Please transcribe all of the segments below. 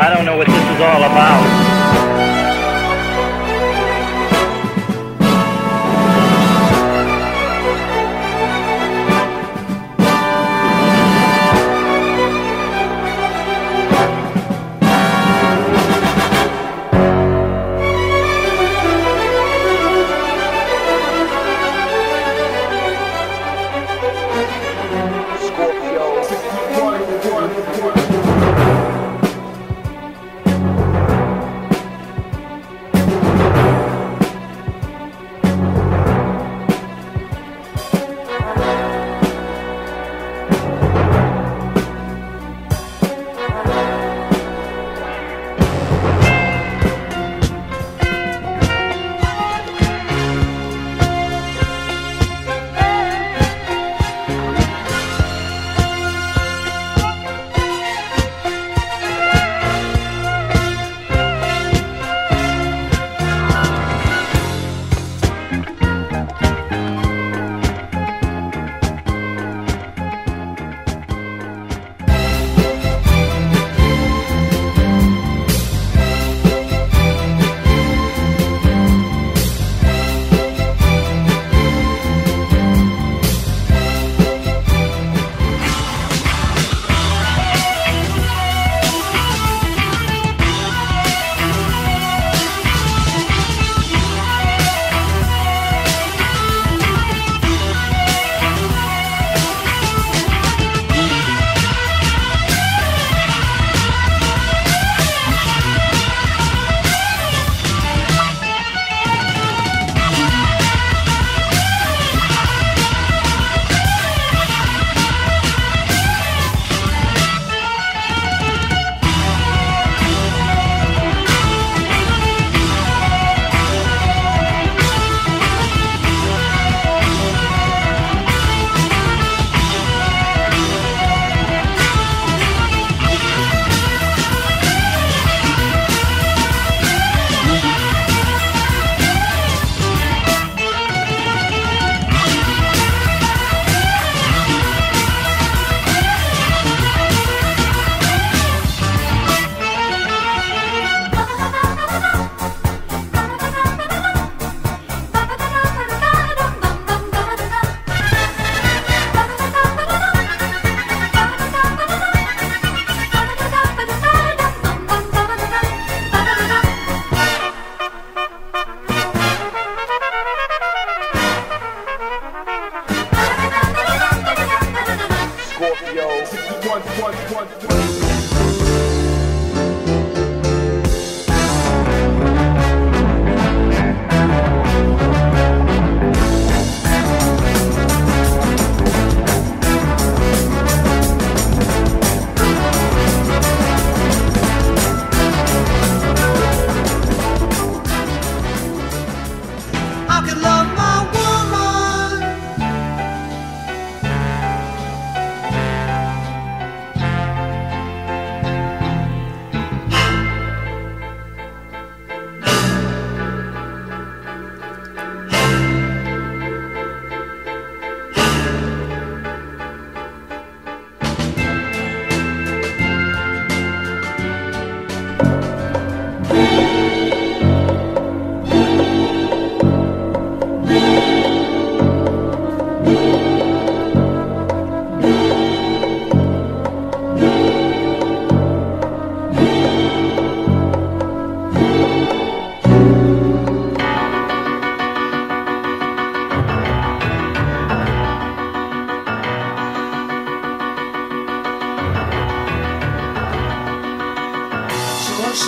I don't know what this is all about.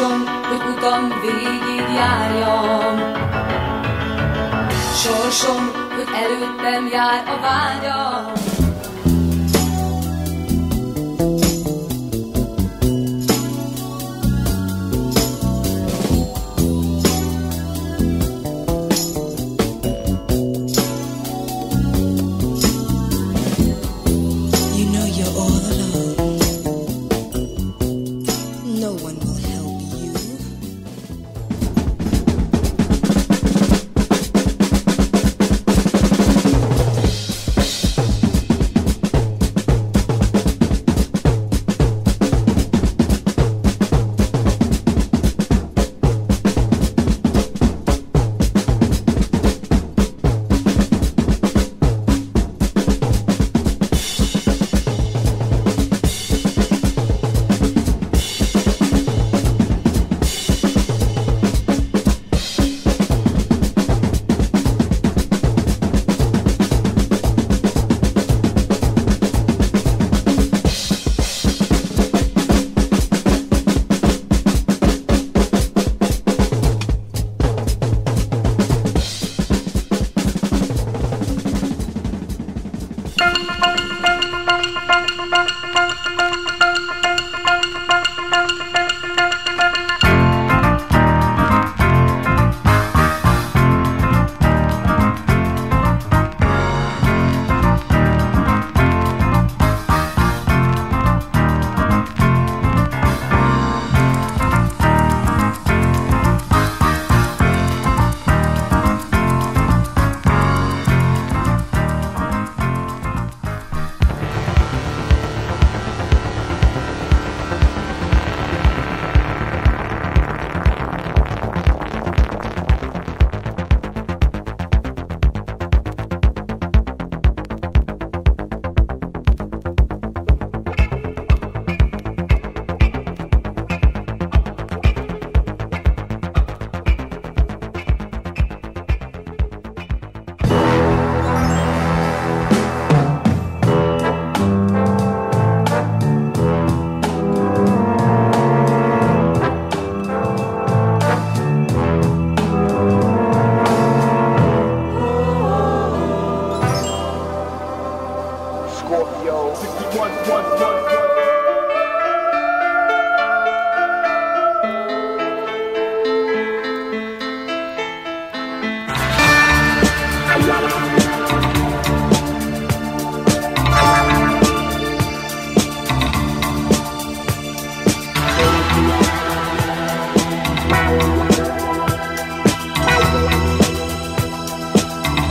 Sorsom, hogy utam végig járjam. Sorsom, hogy előttem jár a vágyam.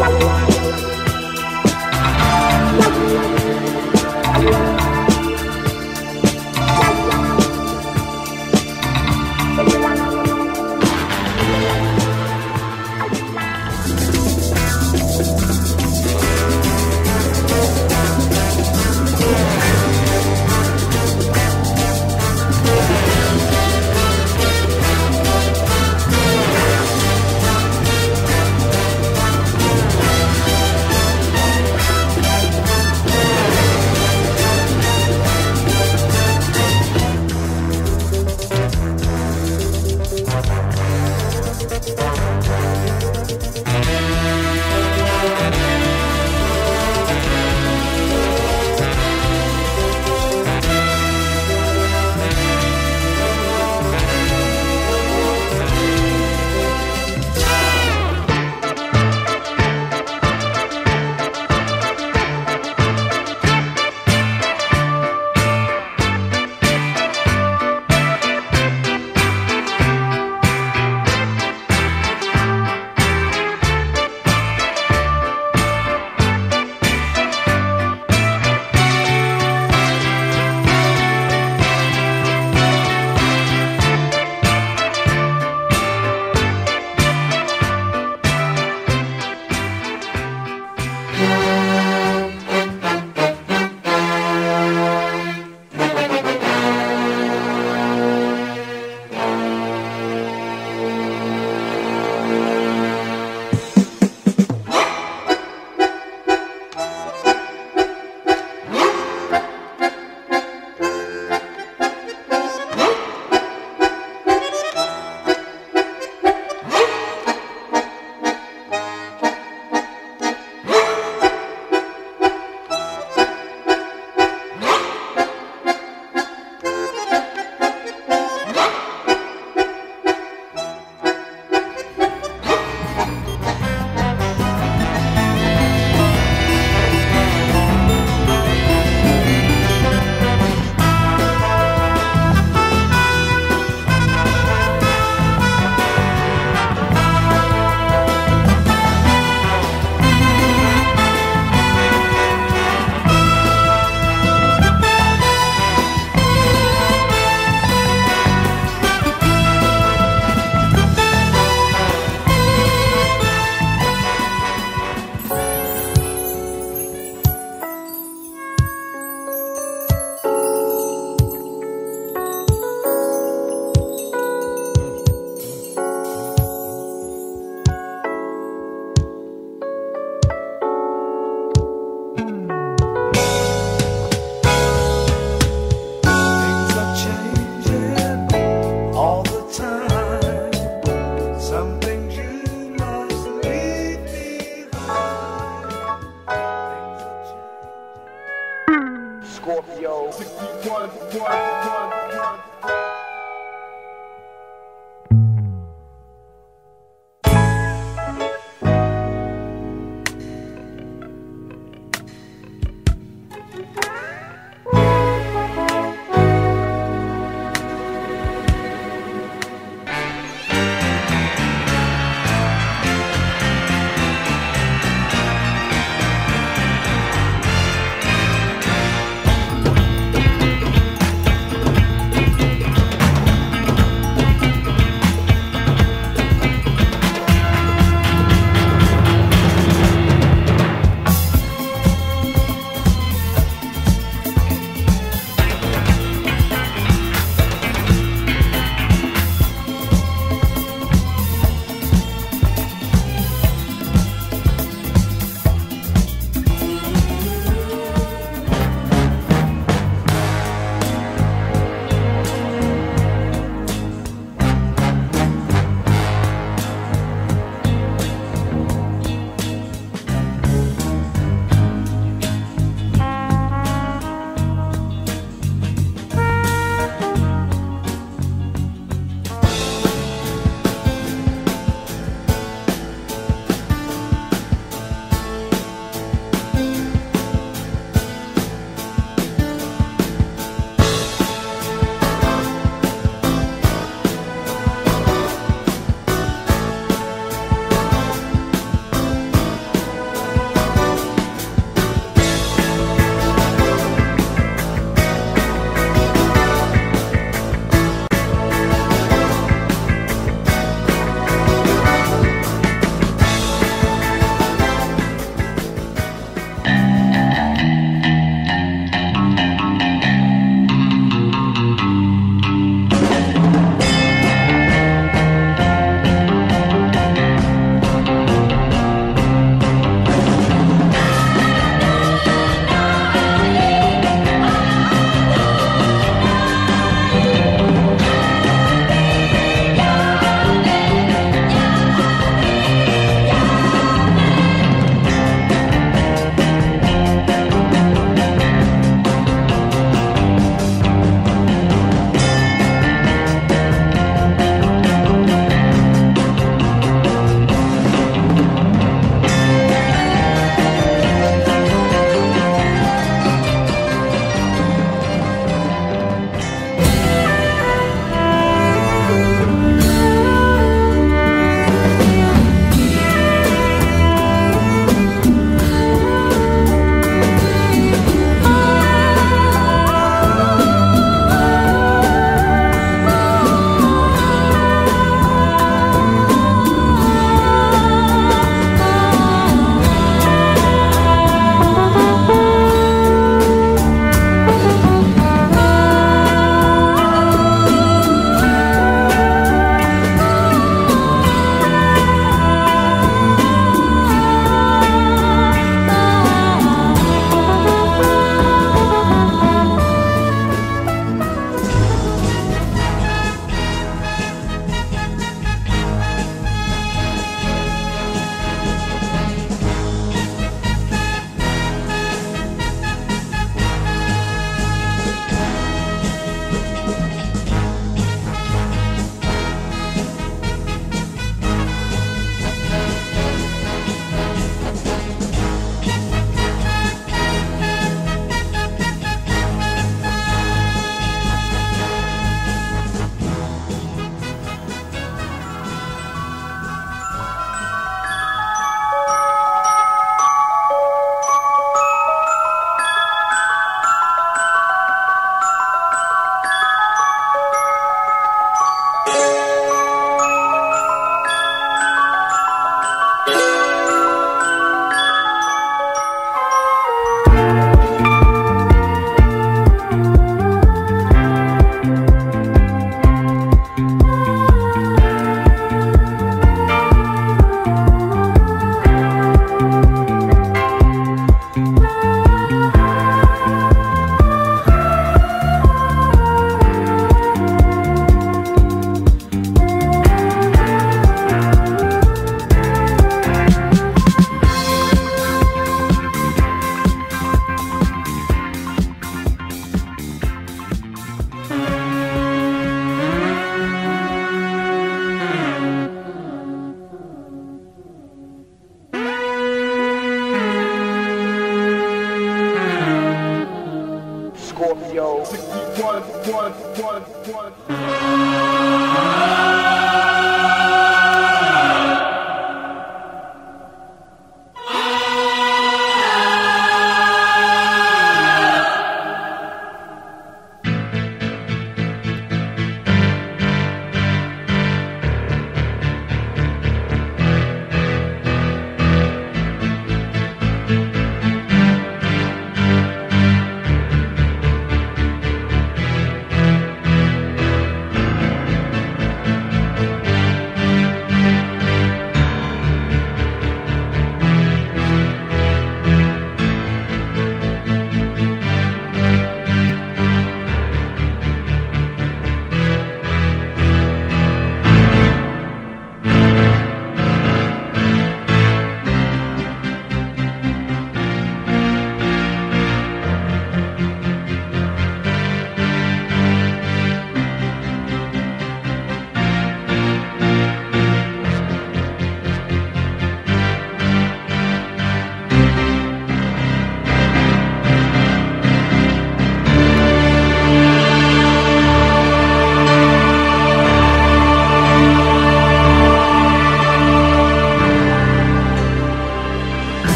Thank